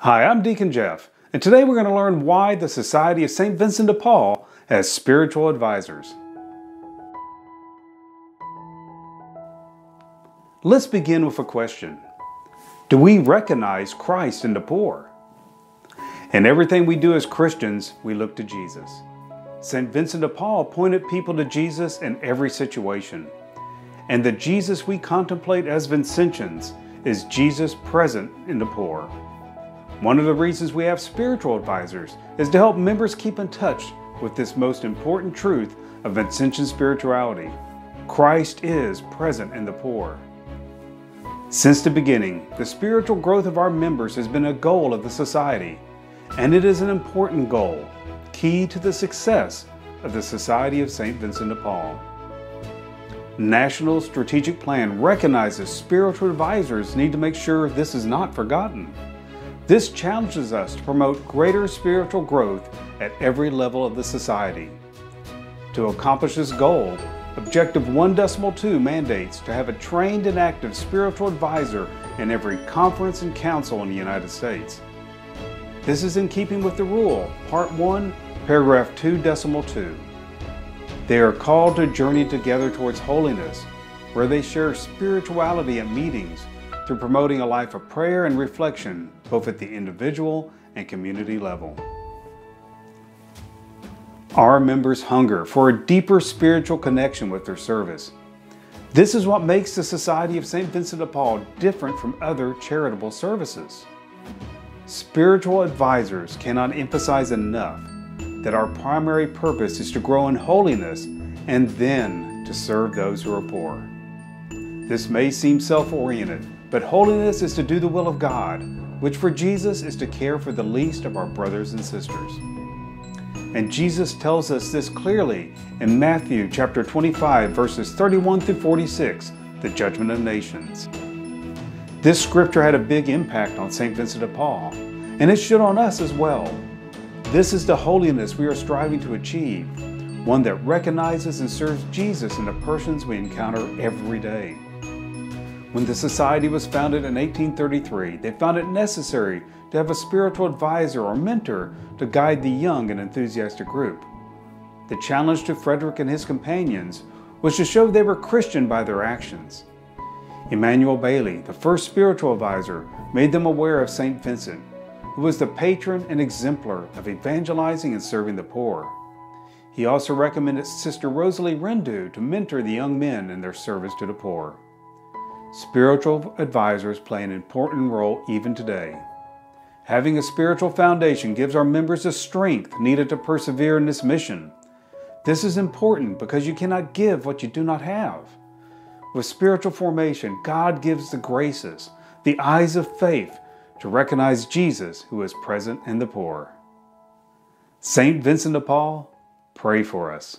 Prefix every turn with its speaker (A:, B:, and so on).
A: Hi, I'm Deacon Jeff, and today we're going to learn why the Society of St. Vincent de Paul has spiritual advisors. Let's begin with a question Do we recognize Christ in the poor? In everything we do as Christians, we look to Jesus. St. Vincent de Paul pointed people to Jesus in every situation. And the Jesus we contemplate as Vincentians is Jesus present in the poor. One of the reasons we have spiritual advisors is to help members keep in touch with this most important truth of Vincentian spirituality. Christ is present in the poor. Since the beginning, the spiritual growth of our members has been a goal of the Society, and it is an important goal, key to the success of the Society of St. Vincent de Paul. National Strategic Plan recognizes spiritual advisors need to make sure this is not forgotten. This challenges us to promote greater spiritual growth at every level of the society. To accomplish this goal, Objective 1.2 mandates to have a trained and active spiritual advisor in every conference and council in the United States. This is in keeping with the rule, Part 1, Paragraph 2.2. They are called to journey together towards holiness, where they share spirituality at meetings through promoting a life of prayer and reflection, both at the individual and community level. Our members hunger for a deeper spiritual connection with their service. This is what makes the Society of St. Vincent de Paul different from other charitable services. Spiritual advisors cannot emphasize enough that our primary purpose is to grow in holiness and then to serve those who are poor. This may seem self oriented, but holiness is to do the will of God, which for Jesus is to care for the least of our brothers and sisters. And Jesus tells us this clearly in Matthew chapter 25 verses 31 through 46, the judgment of nations. This scripture had a big impact on St. Vincent de Paul, and it should on us as well. This is the holiness we are striving to achieve, one that recognizes and serves Jesus in the persons we encounter every day. When the society was founded in 1833, they found it necessary to have a spiritual advisor or mentor to guide the young and enthusiastic group. The challenge to Frederick and his companions was to show they were Christian by their actions. Emmanuel Bailly, the first spiritual advisor, made them aware of St. Vincent, who was the patron and exemplar of evangelizing and serving the poor. He also recommended Sister Rosalie Rendu to mentor the young men in their service to the poor. Spiritual advisors play an important role even today. Having a spiritual foundation gives our members the strength needed to persevere in this mission. This is important because you cannot give what you do not have. With spiritual formation, God gives the graces, the eyes of faith, to recognize Jesus who is present in the poor. Saint Vincent de Paul, pray for us.